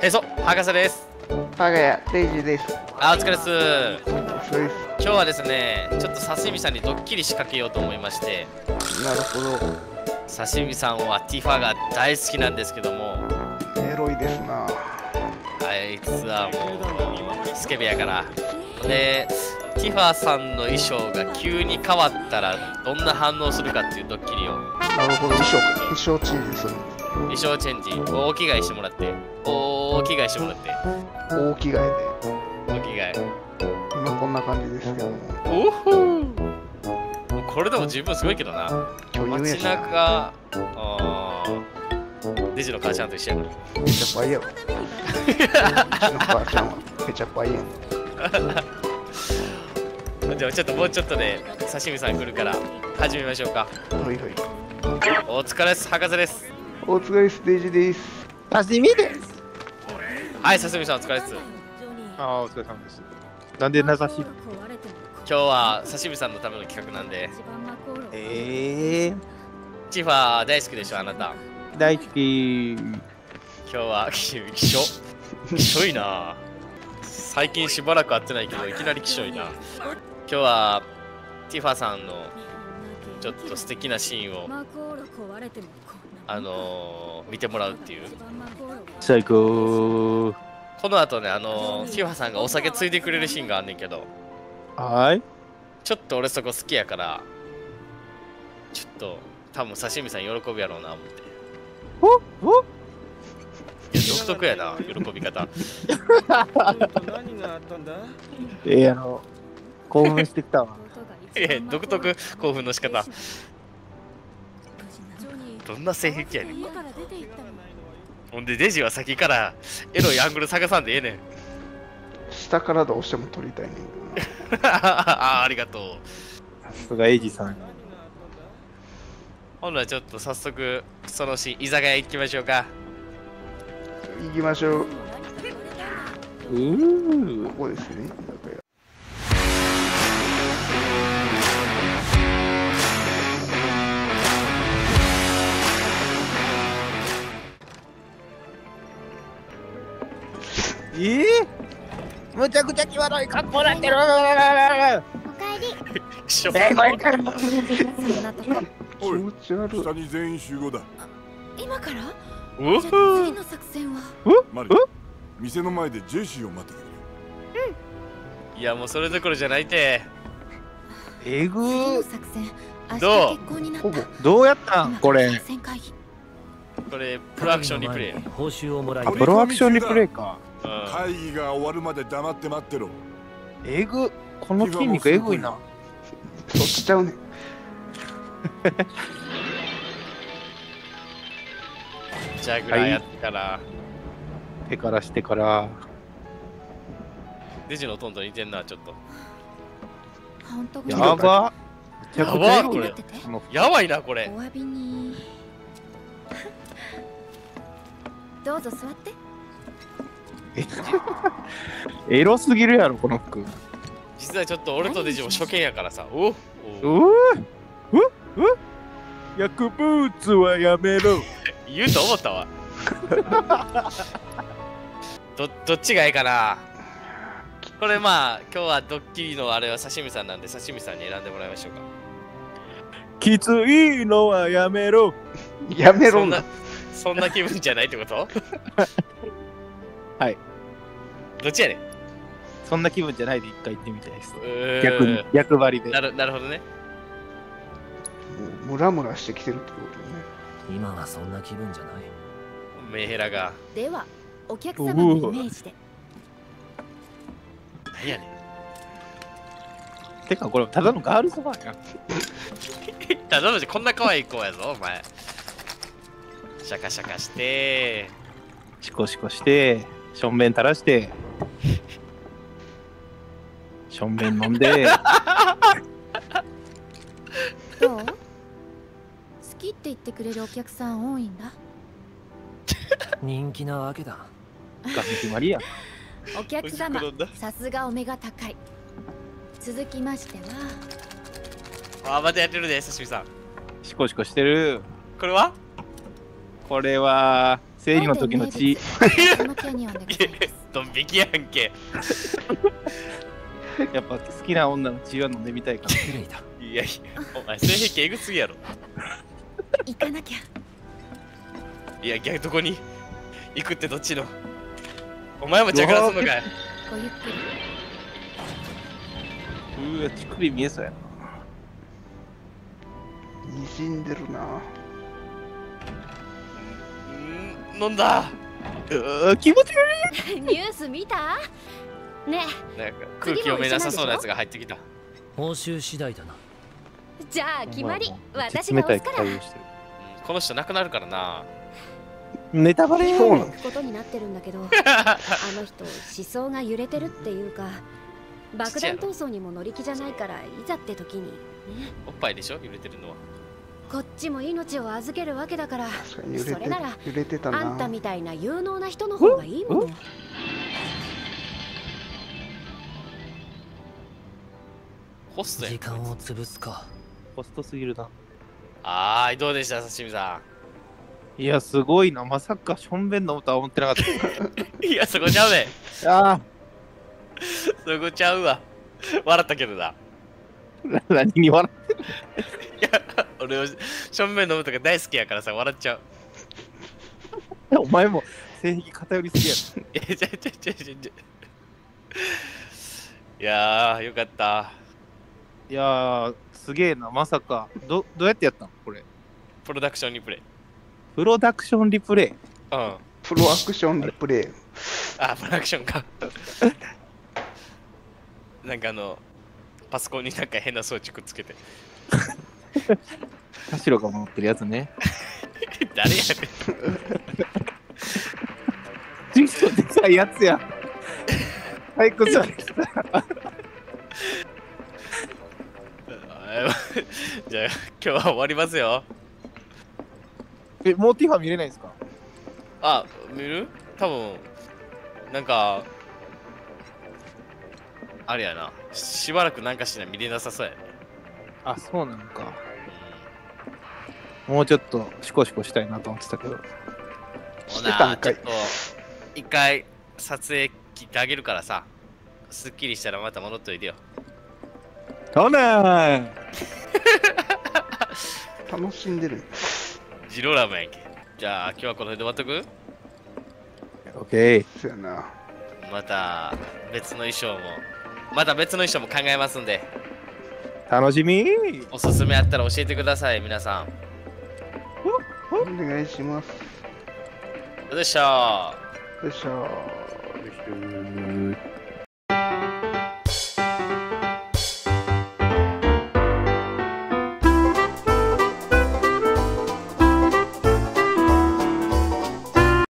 へそ博士です我が家デイジーです。あお疲れっす。今日はですねちょっと刺身さんにドッキリ仕掛けようと思いましてなるほど。刺身さんはティファが大好きなんですけどもエロいですな。あいつはもうスケベやからでティファさんの衣装が急に変わったらどんな反応するかっていうドッキリをなるほど。衣装、衣装チーズする。衣装チェンジ大着替えしてもらって。大着替えしてもらって。大着替えで。大着替え。今こんな感じですけども。おほもうこれでも十分すごいけどな。街中あー。デジの母ちゃんと一緒やかめちゃパイやろ。うちの母ちゃんは。めちゃパイやん。らじゃあちょっともうちょっとで刺身さん来るから始めましょうか。ほいほい。お疲れです博士ですお疲れです。デイジーです。刺身ですはい刺身さんお疲れですああ、お疲れ様です。なんで名指し？今日は刺身さんのための企画なんでええー、チファー大好きでしょあなた大好き。今日はききしょきしょいな最近しばらく会ってないけどいきなりきしょいな今日はティファさんのちょっと素敵なシーンをあのー見てもらうっていう。最高。この後ねあのーティファさんがお酒ついてくれるシーンがあんねんけど。はい。ちょっと俺そこ好きやからちょっと多分刺身さん喜ぶやろうな思って。おおいや独特やな喜び方。何があったんだ？えー、あの、興奮してきたわ。え独特興奮の仕方どんな性癖やねんほんでデジは先からエロいアングル探さんでええねん下からどうしても撮りたいねんけどな。あありがとうさすがエイジさん。ほんならちょっと早速そのシーン居酒屋行きましょうか行きましょう。うーここですね。ええー、むちゃくちゃ際どい格好なってる。しょ えー、これから。気持ち悪い。下に全員集合だ。今から？うじゃ次の作戦は？マリえ店の前でジェシーを待っててくれいやもうそれどころじゃないて。えぐー。どう？どうやったん？これこれプロアクションリプレイ、報酬をもらいあプロアクションリプレイか。うん、会議が終わるまで黙って待ってろえぐ。この筋肉えぐいな。そっちちゃうねん。じゃあぐらいやったら、手からしてから。デジのトンと似てんなちょっとやば。やばい待っててこのやばいなこれお詫びにどうぞ座って。エロすぎるやろ、この服。う実はちょっと俺とデジも初見やからさ。おおぅうう薬物はやめろ。言うと思ったわ。どどっちがいいかな。これまあ今日はドッキリのあれは刺身さんなんで刺身さんに選んでもらいましょうか。きついのはやめろ。やめろなそんな。気分じゃないってこと？はいどっちやねん？そんな気分じゃないで一回行ってみたいです。逆に、逆張りでな。るなるほどねもうムラムラしてきてるってことね。今はそんな気分じゃないメンヘラがではお客様のイメージで何やねんてか、これ、ただのガールズバーやん。ただのこんな可愛い子やぞお前シャカシャカして。シコシコして、しょんべん垂らして、しょんべん飲んで、どう？好きって言ってくれるお客さん多いんだ。人気なわけだ。ガス決まりや。お客様さすがお目が高い。続きましては。あまたやってるね刺身さん。シコシコしてる。これは？これは、生理の時の血。ドン引きやんけ。やっぱ好きな女の血は飲んでみたいから。綺麗だいやいや、お前性癖エグすぎやろ。行かなきゃいや、逆どこに？行くってどっちの？お前も着脱すんのかいごゆっくりうわ、乳首見えそうやな。にじんでるな。ん飲んだうわ、気持ち悪い。ニュース見た？ねなんか空気読めなさそうなやつが入ってきた。報酬次第だなじゃあ決まり私冷たいが押すから。うんこの人亡くなるからな。ネタバレそうなことになってるんだけどあの人思想が揺れてるっていうか爆弾闘争にも乗り気じゃないからいざって時にねおっぱいでしょ？揺れてるのは。こっちも命を預けるわけだから確かに揺れてそれなら揺れてたな。あんたみたいな有能な人の方がいいものホスト時間を潰すかホストすぎるな。はーい、どうでした、刺身さいや、すごいな。まさかしょんべん飲むとは思ってなかっん。いや、そこちゃうね。た。あそこちゃうわ。笑ったけどな。あ、何に笑いや、俺をしょんべん飲むとか大好きやからさ、笑っちゃう。お前も性癖偏りすぎやろ。いや、ちゃちゃちゃちゃちゃ。いやー、よかった。いやー、すげえな。まさか。ど、どうやってやったのこれ。プロダクションリプレイ。プロダクションリプレイ？うん。プロアクションリプレイ。あ、プロダクションか。なんかあの、パソコンになんか変な装置くっつけて。田代が持ってるやつね。誰やねん。でかいやつや。はい、こちら。じゃあ、今日は終わりますよ。え、もうティファ見れないんですか？あ、見る？多分、なんか、あれやな。しばらくなんかしない見れなさそうやね。あ、そうなのか。もうちょっとシコシコしたいなと思ってたけど。ほしてたかいなんちょっと、一回撮影切ってあげるからさ、すっきりしたらまた戻っといてよ。そうなん楽しんでる。ジローラムやんけ。じゃあ、今日はこの辺で終わっとオッケー。そやな。くまた別の衣装も、また別の衣装も考えますんで、楽しみおすすめあったら教えてください、皆さん。お願いします。どうでしょうよいしょ。